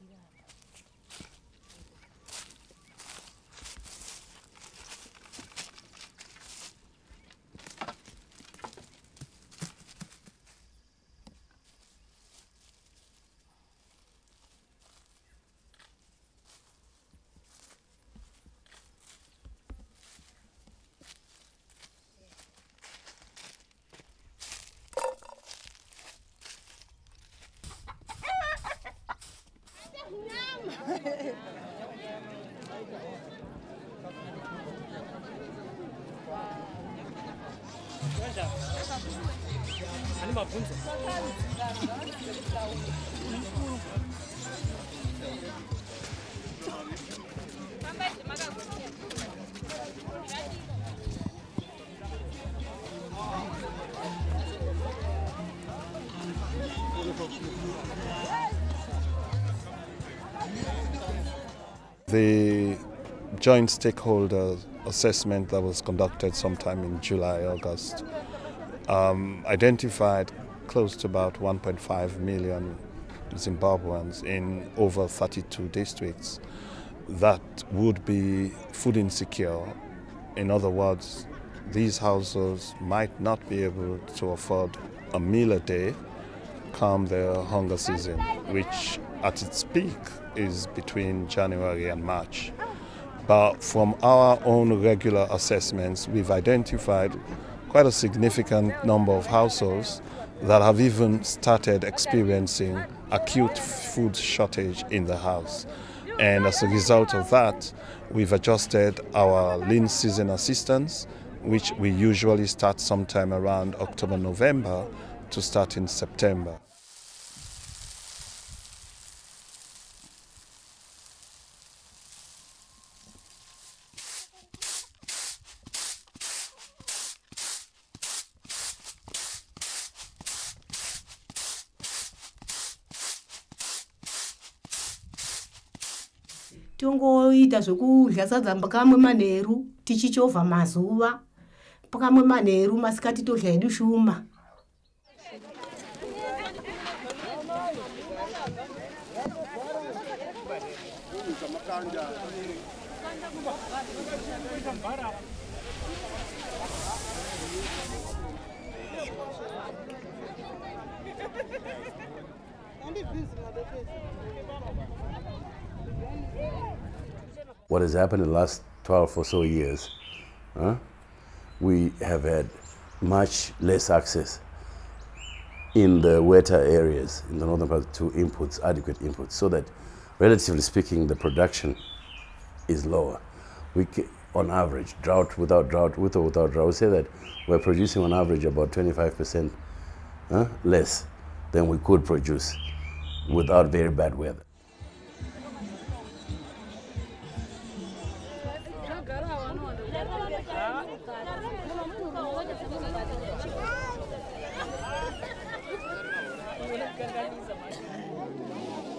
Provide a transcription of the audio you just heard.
ciudad. The joint stakeholder assessment that was conducted sometime in July, August, um, identified close to about 1.5 million Zimbabweans in over 32 districts that would be food insecure. In other words, these households might not be able to afford a meal a day come the hunger season, which at its peak is between January and March. But from our own regular assessments, we've identified quite a significant number of households that have even started experiencing acute food shortage in the house. And as a result of that, we've adjusted our lean season assistance, which we usually start sometime around October, November, to start in September. Tongoita zvekudya sadza kamwe manheru tichichovha mazuva. Kamwe manheru masikati todya hedu shuma what has happened in the last 12 or so years, huh? we have had much less access in the wetter areas in the northern part to inputs, adequate inputs, so that relatively speaking, the production is lower. We, on average, drought without drought, with or without drought, we say that we're producing on average about 25% huh, less than we could produce without very bad weather. Thank you.